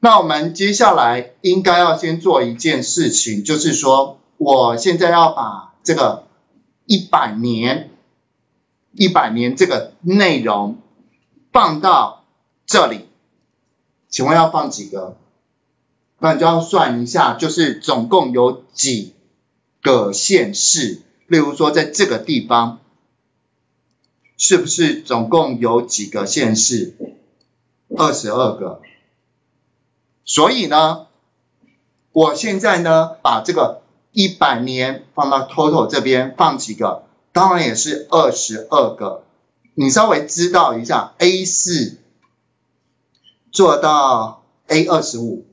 那我们接下来应该要先做一件事情，就是说，我现在要把这个一百年、一百年这个内容放到这里，请问要放几个？那你就要算一下，就是总共有几个县市？例如说，在这个地方，是不是总共有几个县市？二十二个。所以呢，我现在呢，把这个一百年放到 total 这边放几个，当然也是二十二个。你稍微知道一下，A 四做到 A 二十五，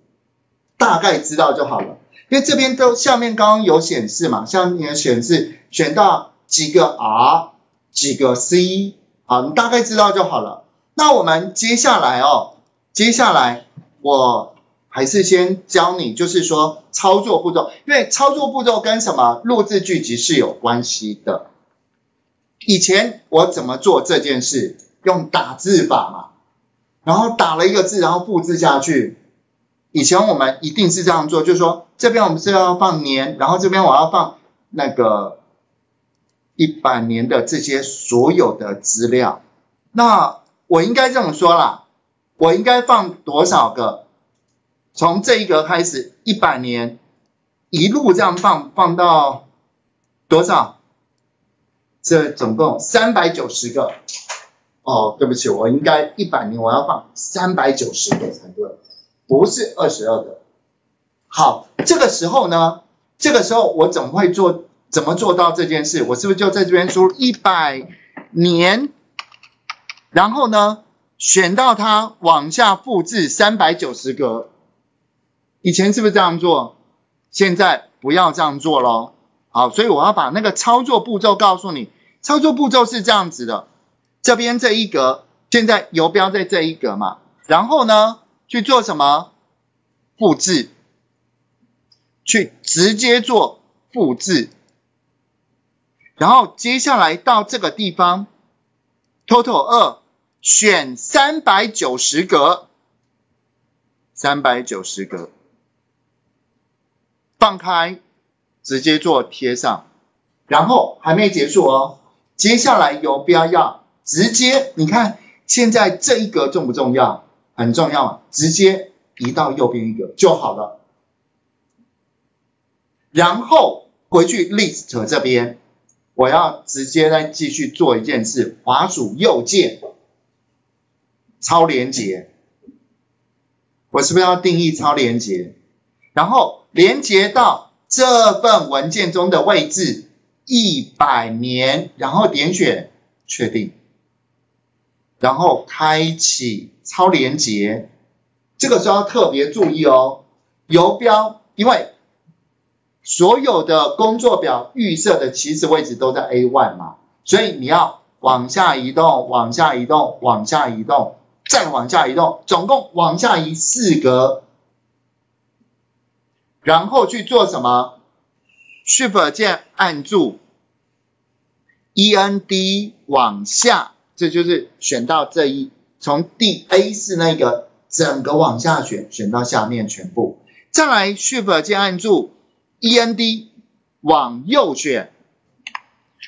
大概知道就好了。因为这边都下面刚刚有显示嘛，下面显示选到几个 R，几个 C，啊，你大概知道就好了。那我们接下来哦，接下来我。还是先教你，就是说操作步骤，因为操作步骤跟什么录制剧集是有关系的。以前我怎么做这件事？用打字法嘛，然后打了一个字，然后复制下去。以前我们一定是这样做，就是说这边我们是要放年，然后这边我要放那个一百年的这些所有的资料。那我应该这么说啦，我应该放多少个？从这一格开始，一百年一路这样放放到多少？这总共三百九十个。哦，对不起，我应该一百年我要放三百九十个才对，不是二十二个。好，这个时候呢，这个时候我怎么会做？怎么做到这件事？我是不是就在这边输入一百年？然后呢，选到它往下复制三百九十个。以前是不是这样做？现在不要这样做喽。好，所以我要把那个操作步骤告诉你。操作步骤是这样子的：这边这一格，现在游标在这一格嘛。然后呢，去做什么？复制，去直接做复制。然后接下来到这个地方，total 二，选三百九十格，三百九十格。放开，直接做贴上，然后还没结束哦。接下来游标要直接，你看现在这一格重不重要？很重要，直接移到右边一格就好了。然后回去 list 这边，我要直接再继续做一件事，滑鼠右键，超连接。我是不是要定义超连接？然后。连接到这份文件中的位置一百年，然后点选确定，然后开启超连接。这个时候要特别注意哦，游标，因为所有的工作表预设的起始位置都在 A one 嘛，所以你要往下移动，往下移动，往下移动，再往下移动，总共往下移四格。然后去做什么？Shift 键按住，E N D 往下，这就是选到这一，从第 A 是那个整个往下选，选到下面全部。再来 Shift 键按住 E N D 往右选，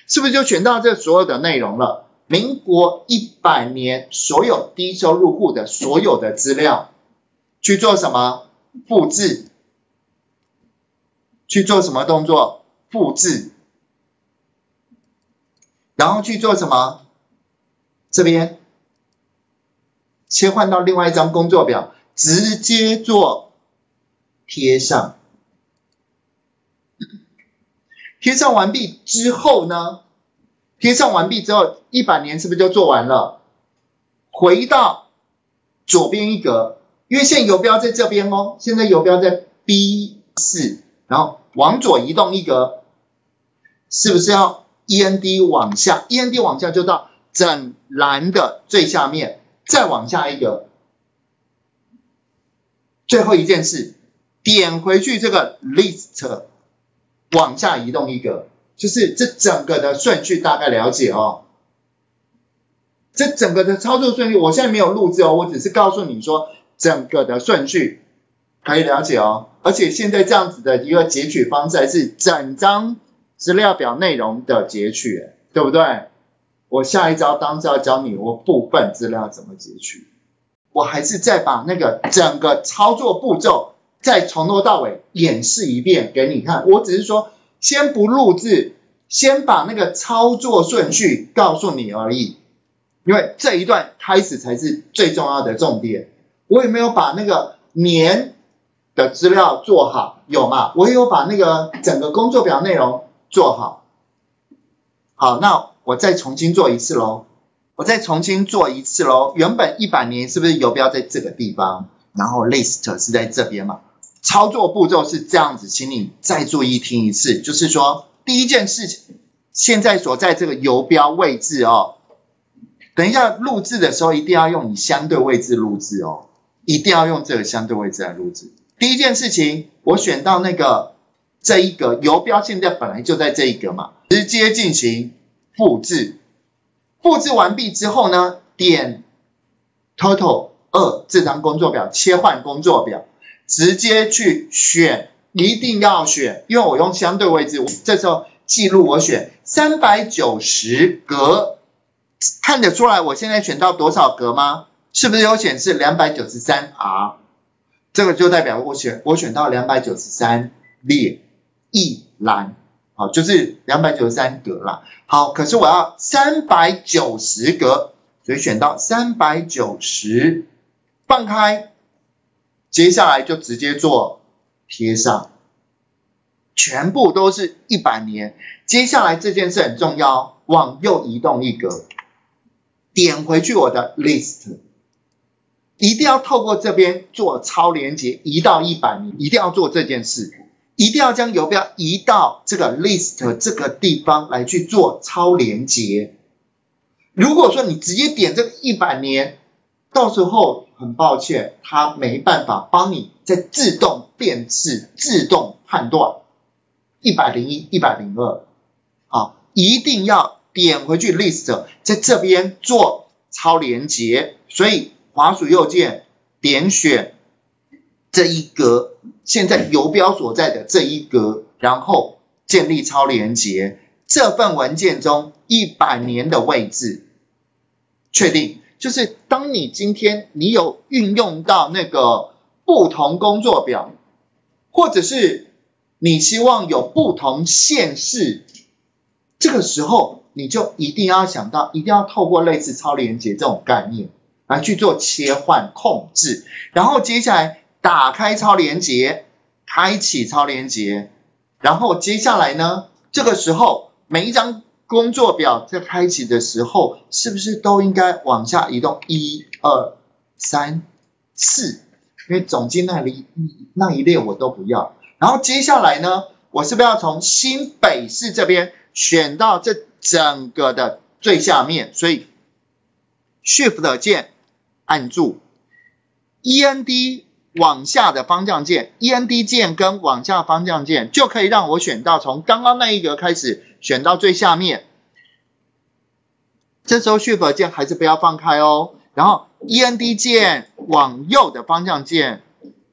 是不是就选到这所有的内容了？民国一百年所有低收入户的所有的资料，去做什么？复制。去做什么动作？复制，然后去做什么？这边切换到另外一张工作表，直接做贴上。贴上完毕之后呢？贴上完毕之后，一百年是不是就做完了？回到左边一格，因为现在游标在这边哦，现在游标在 B 四。然后往左移动一格，是不是要 E N D 往下？E N D 往下就到整栏的最下面，再往下一格。最后一件事，点回去这个 list，往下移动一格，就是这整个的顺序大概了解哦。这整个的操作顺序，我现在没有录制哦，我只是告诉你说整个的顺序。可以了解哦。而且现在这样子的一个截取方式是整张资料表内容的截取，对不对？我下一招当时要教你我部分资料怎么截取，我还是再把那个整个操作步骤再从头到尾演示一遍给你看。我只是说先不录制，先把那个操作顺序告诉你而已，因为这一段开始才是最重要的重点。我有没有把那个年的资料做好？有吗？我有把那个整个工作表内容做好。好，那。我再重新做一次喽，我再重新做一次喽。原本一百年是不是游标在这个地方，然后 list 是在这边嘛？操作步骤是这样子，请你再注意听一次。就是说，第一件事情，现在所在这个游标位置哦，等一下录制的时候一定要用你相对位置录制哦，一定要用这个相对位置来录制。第一件事情，我选到那个这一格游标，现在本来就在这一格嘛，直接进行。复制，复制完毕之后呢，点 Total 二这张工作表，切换工作表，直接去选，一定要选，因为我用相对位置，我这时候记录我选三百九十格，看得出来我现在选到多少格吗？是不是有显示两百九十三 R？这个就代表我选我选到两百九十三列一栏。好，就是两百九十三格了。好，可是我要三百九十格，所以选到三百九十，放开，接下来就直接做贴上，全部都是一百年。接下来这件事很重要，往右移动一格，点回去我的 list，一定要透过这边做超连接，移到一百年，一定要做这件事。一定要将游标移到这个 list 这个地方来去做超连接。如果说你直接点这个一百年，到时候很抱歉，它没办法帮你在自动辨识、自动判断一百零一、一百零二。啊，一定要点回去 list，在这边做超连接。所以滑鼠右键点选这一格。现在游标所在的这一格，然后建立超连接，这份文件中一百年的位置确定，就是当你今天你有运用到那个不同工作表，或者是你希望有不同县市，这个时候你就一定要想到，一定要透过类似超连接这种概念来去做切换控制，然后接下来。打开超连接，开启超连接，然后接下来呢？这个时候每一张工作表在开启的时候，是不是都应该往下移动？一、二、三、四，因为总经那里那一列我都不要。然后接下来呢，我是不是要从新北市这边选到这整个的最下面？所以 Shift 键按住 END。往下的方向键，END 键跟往下方向键就可以让我选到从刚刚那一格开始选到最下面。这时候 Shift 键还是不要放开哦。然后 END 键往右的方向键，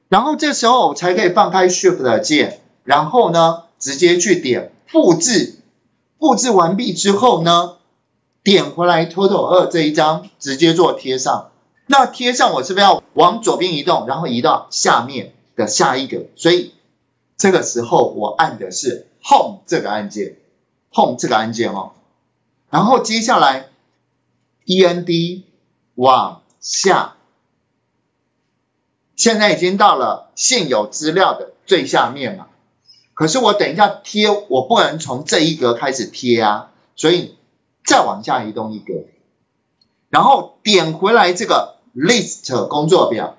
然后这时候才可以放开 Shift 键。然后呢，直接去点复制，复制完毕之后呢，点回来 Total 二这一张，直接做贴上。那贴上我是不是要往左边移动，然后移到下面的下一个？所以这个时候我按的是 Home 这个按键，Home 这个按键哦。然后接下来 END 往下，现在已经到了现有资料的最下面了。可是我等一下贴，我不能从这一格开始贴啊，所以再往下移动一格，然后点回来这个。List 工作表，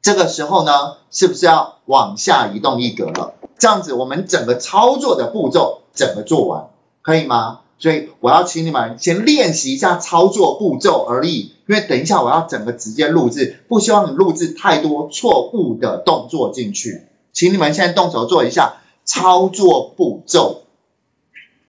这个时候呢，是不是要往下移动一格了？这样子，我们整个操作的步骤整个做完，可以吗？所以我要请你们先练习一下操作步骤而已，因为等一下我要整个直接录制，不希望你录制太多错误的动作进去，请你们现在动手做一下操作步骤。